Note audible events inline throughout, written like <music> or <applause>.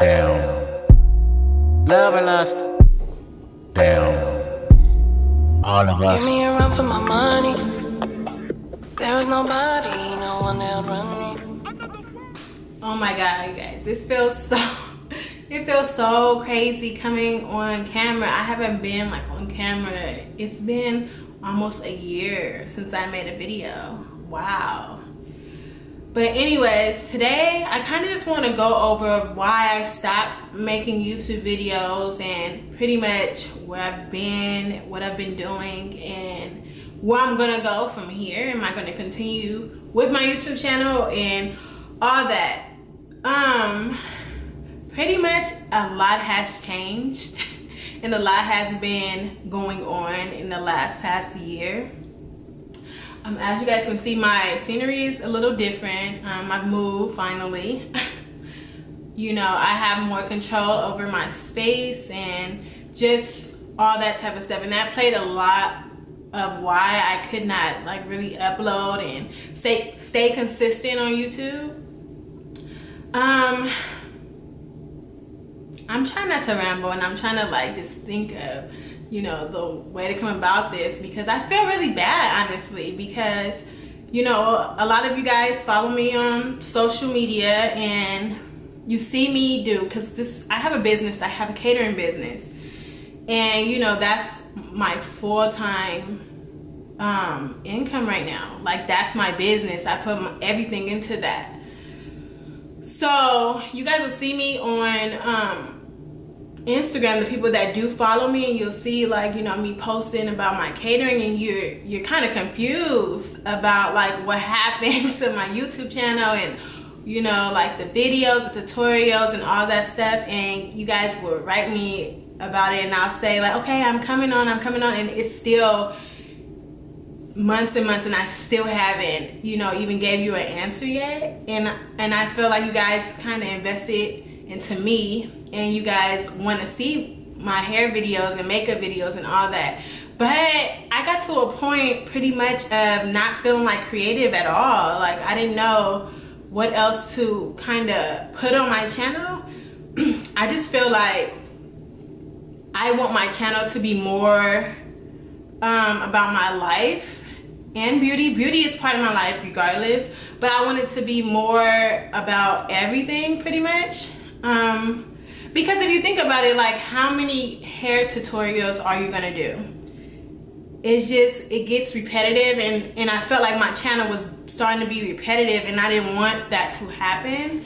Damn. Love and lust. Damn. All of us. Give me a run for my money. There is nobody, no one that'll run me. Oh my god, you guys, this feels so <laughs> it feels so crazy coming on camera. I haven't been like on camera. It's been almost a year since I made a video. Wow. But anyways, today I kind of just want to go over why I stopped making YouTube videos and pretty much where I've been, what I've been doing, and where I'm gonna go from here. Am I gonna continue with my YouTube channel and all that? Um, pretty much a lot has changed <laughs> and a lot has been going on in the last past year. Um, as you guys can see, my scenery is a little different. Um, I've moved finally. <laughs> you know, I have more control over my space and just all that type of stuff. And that played a lot of why I could not like really upload and stay stay consistent on YouTube. Um, I'm trying not to ramble and I'm trying to like just think of, you know, the way to come about this because I feel really bad, honestly, because, you know, a lot of you guys follow me on social media and you see me do, because this, I have a business, I have a catering business. And, you know, that's my full-time um, income right now. Like, that's my business. I put my, everything into that. So, you guys will see me on um, Instagram, the people that do follow me, you'll see like you know me posting about my catering, and you're you're kind of confused about like what <laughs> happened to my YouTube channel and you know like the videos, the tutorials, and all that stuff. And you guys will write me about it, and I'll say like, okay, I'm coming on, I'm coming on, and it's still months and months and I still haven't you know even gave you an answer yet and and I feel like you guys kind of invested into me and you guys want to see my hair videos and makeup videos and all that but I got to a point pretty much of not feeling like creative at all like I didn't know what else to kind of put on my channel <clears throat> I just feel like I want my channel to be more um, about my life and beauty. Beauty is part of my life regardless, but I want it to be more about everything pretty much. Um, because if you think about it, like how many hair tutorials are you gonna do? It's just, it gets repetitive and, and I felt like my channel was starting to be repetitive and I didn't want that to happen.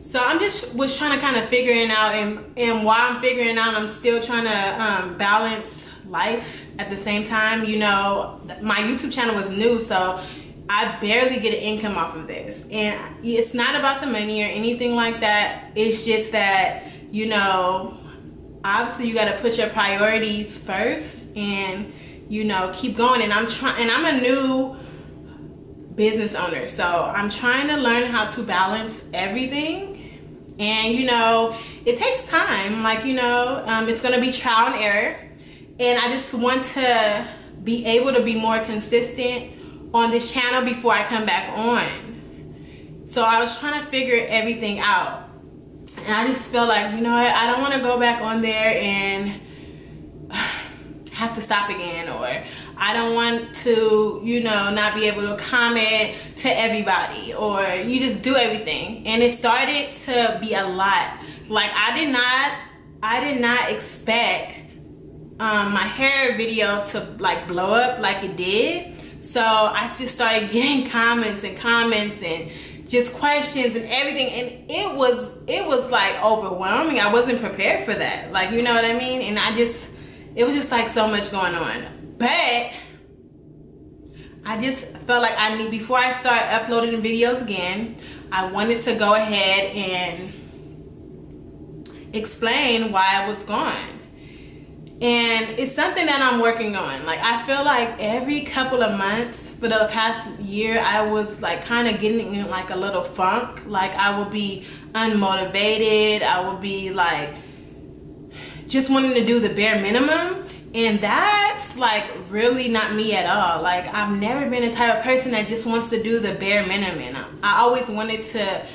So I'm just was trying to kind of figure it out and, and while I'm figuring out, I'm still trying to um, balance life at the same time. You know, my YouTube channel was new, so I barely get an income off of this. And it's not about the money or anything like that. It's just that, you know, obviously you got to put your priorities first and, you know, keep going. And I'm trying, and I'm a new business owner. So I'm trying to learn how to balance everything. And, you know, it takes time. Like, you know, um, it's going to be trial and error. And I just want to be able to be more consistent on this channel before I come back on. So I was trying to figure everything out. And I just feel like, you know what, I don't want to go back on there and <sighs> have to stop again or I don't want to, you know, not be able to comment to everybody or you just do everything. And it started to be a lot. Like I did not, I did not expect um, my hair video to like blow up like it did. So I just started <laughs> getting comments and comments and just questions and everything and it was it was like overwhelming. I wasn't prepared for that. Like you know what I mean? And I just it was just like so much going on. But I just felt like I need before I start uploading videos again, I wanted to go ahead and explain why I was gone and it's something that I'm working on. Like I feel like every couple of months for the past year, I was like kind of getting in like a little funk. Like I would be unmotivated. I would be like just wanting to do the bare minimum. And that's like really not me at all. Like I've never been the type of person that just wants to do the bare minimum. I always wanted to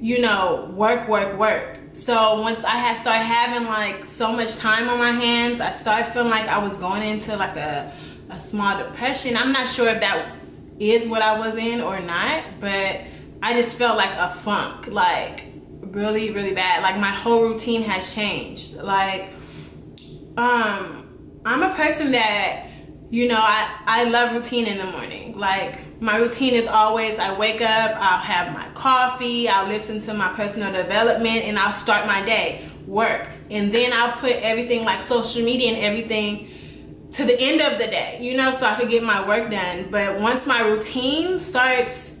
you know, work, work, work. So once I had started having like so much time on my hands, I started feeling like I was going into like a, a small depression. I'm not sure if that is what I was in or not, but I just felt like a funk, like really, really bad. Like my whole routine has changed. Like, um, I'm a person that, you know, I, I love routine in the morning. Like my routine is always I wake up, I'll have my coffee, I'll listen to my personal development, and I'll start my day, work. And then I'll put everything like social media and everything to the end of the day, you know, so I could get my work done. But once my routine starts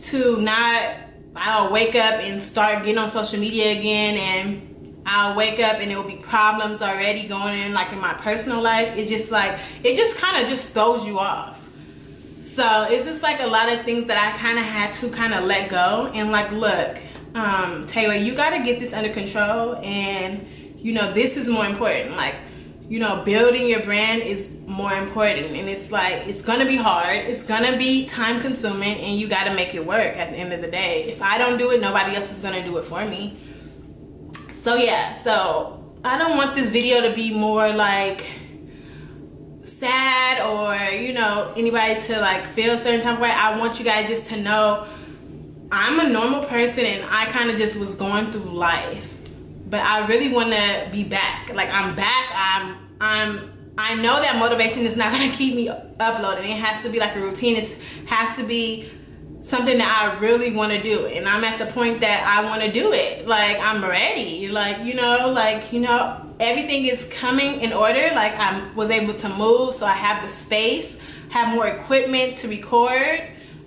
to not, I'll wake up and start getting on social media again and I'll wake up and will be problems already going in like in my personal life. It's just like, it just kind of just throws you off. So it's just like a lot of things that I kind of had to kind of let go and like, look, um, Taylor, you got to get this under control and you know, this is more important. Like, you know, building your brand is more important. And it's like, it's gonna be hard, it's gonna be time consuming, and you gotta make it work at the end of the day. If I don't do it, nobody else is gonna do it for me. So, yeah, so I don't want this video to be more like sad or, you know, anybody to like feel a certain type of way. I want you guys just to know I'm a normal person and I kind of just was going through life but I really want to be back. Like I'm back. I'm I'm I know that motivation is not going to keep me uploading. It has to be like a routine. It has to be something that I really want to do. And I'm at the point that I want to do it. Like I'm ready. Like, you know, like, you know, everything is coming in order. Like I was able to move so I have the space, have more equipment to record.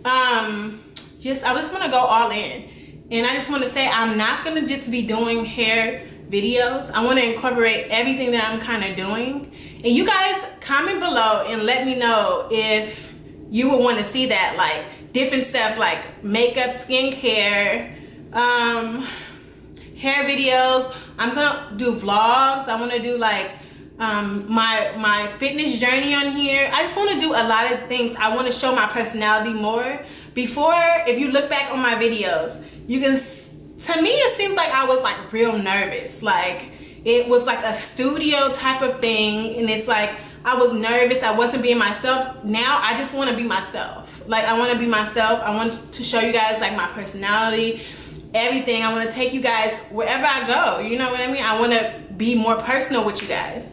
Um just I just want to go all in. And I just want to say I'm not going to just be doing hair videos. I want to incorporate everything that I'm kind of doing. And you guys comment below and let me know if you would want to see that like different stuff like makeup, skincare, um, hair videos. I'm to do vlogs. I want to do like um, my my fitness journey on here. I just want to do a lot of things. I want to show my personality more. Before, if you look back on my videos, you can to me it seems like I was like real nervous like it was like a studio type of thing and it's like I was nervous. I wasn't being myself. Now I just want to be myself. Like I want to be myself. I want to show you guys like my personality everything. I want to take you guys wherever I go. You know what I mean? I want to be more personal with you guys.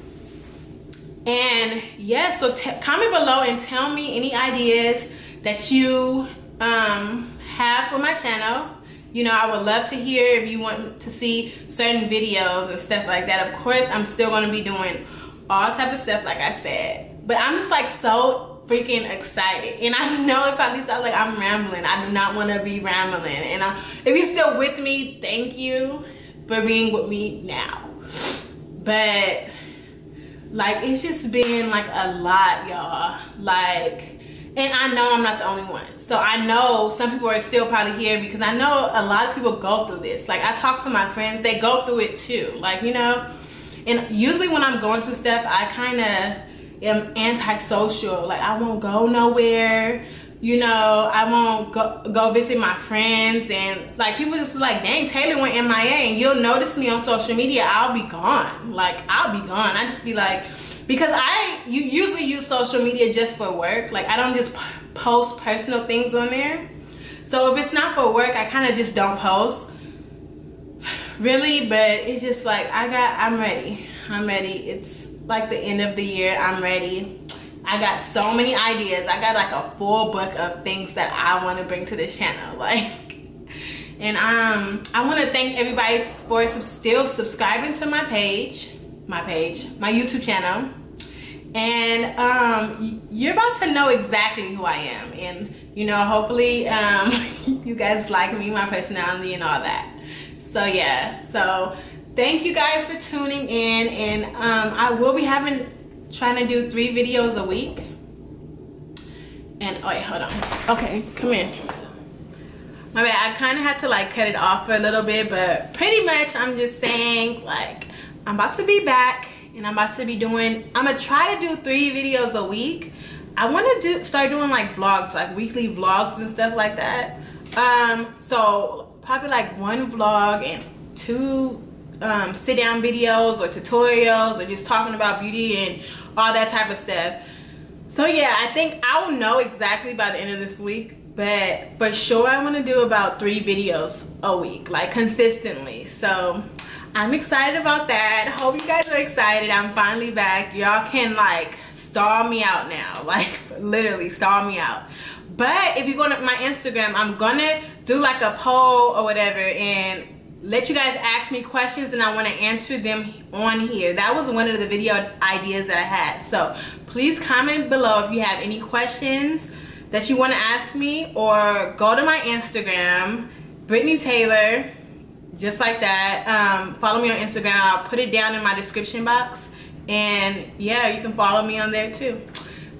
And yeah so comment below and tell me any ideas that you um, have for my channel. You know, I would love to hear if you want to see certain videos and stuff like that. Of course, I'm still going to be doing all type of stuff like I said. But I'm just like so freaking excited. And I <laughs> know if at least I like I'm rambling. I do not want to be rambling. And I, if you're still with me, thank you for being with me now. But like it's just been like a lot, y'all. Like and I know I'm not the only one. So I know some people are still probably here because I know a lot of people go through this. Like I talk to my friends, they go through it too. Like, you know, and usually when I'm going through stuff, I kind of am antisocial. Like I won't go nowhere. You know, I won't go, go visit my friends and like people just be like, dang, Taylor went MIA and you'll notice me on social media, I'll be gone. Like I'll be gone. I just be like, because I you usually use social media just for work. Like I don't just post personal things on there. So if it's not for work, I kind of just don't post. Really, but it's just like I got I'm ready. I'm ready. It's like the end of the year. I'm ready. I got so many ideas. I got like a full book of things that I want to bring to this channel. <laughs> Like and um I want to thank everybody for still subscribing to my page, my page, my YouTube channel and um, you're about to know exactly who I am and you know hopefully um, <laughs> you guys like me my personality and all that so yeah. So thank you guys for tuning in and um, I will be having trying to do three videos a week. And oh wait hold on. Okay come in my bad. I kind of had to like cut it off for a little bit but pretty much I'm just saying like I'm about to be back and I'm about to be doing, I'm gonna try to do three videos a week. I wanna do, start doing like vlogs, like weekly vlogs and stuff like that. Um, so probably like one vlog and two um, sit down videos or tutorials or just talking about beauty and all that type of stuff. So yeah, I think I will know exactly by the end of this week but for sure I want to do about three videos a week like consistently. So I'm excited about that. Hope you guys are excited. I'm finally back. Y'all can like star me out now. <laughs> Like literally star me out but if you go to my Instagram I'm gonna do like a poll or whatever and let you guys ask me questions and I want to answer them on here. That was one of the video ideas that I had. So please comment below if you have any questions that you want to ask me or go to my Instagram, Brittnii Taylor, just like that. Um, follow me on Instagram. I'll put it down in my description box. And yeah, you can follow me on there too.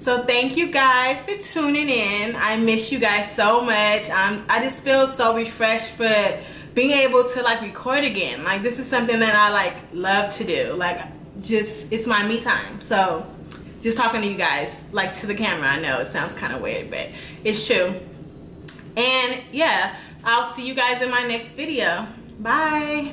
So thank you guys for tuning in. I miss you guys so much. Um, I just feel so refreshed for being able to like record again. Like this is something that I like love to do. Like just, it's my me time. So just talking to you guys like to the camera I know it sounds kind of weird but it's true and yeah I'll see you guys in my next video bye